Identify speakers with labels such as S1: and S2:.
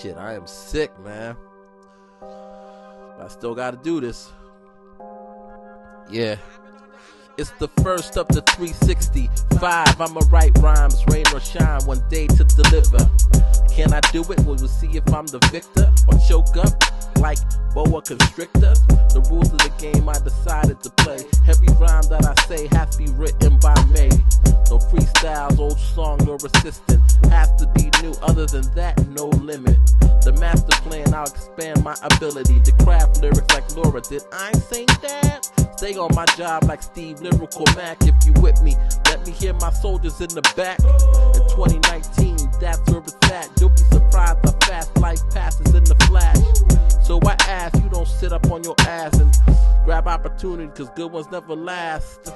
S1: Shit, I am sick, man. I still gotta do this. Yeah. It's the first up to 365. I'ma write rhymes, rain or shine, one day to deliver. Can I do it? We'll see if I'm the victor or choke up like boa constrictor. The rules of the game I decided to play. Every rhyme that I say has to be written by me. No freestyles, old song, or assistant. Has to be new, other than that, no limit. The master plan, I'll expand my ability to craft lyrics like Laura. Did I say that? Stay on my job like Steve Lyrical Mac. If you with me, let me hear my soldiers in the back. In 2019, that's where it's at. You'll be surprised how fast life passes in the flash. So I ask you don't sit up on your ass and grab opportunity, cause good ones never last.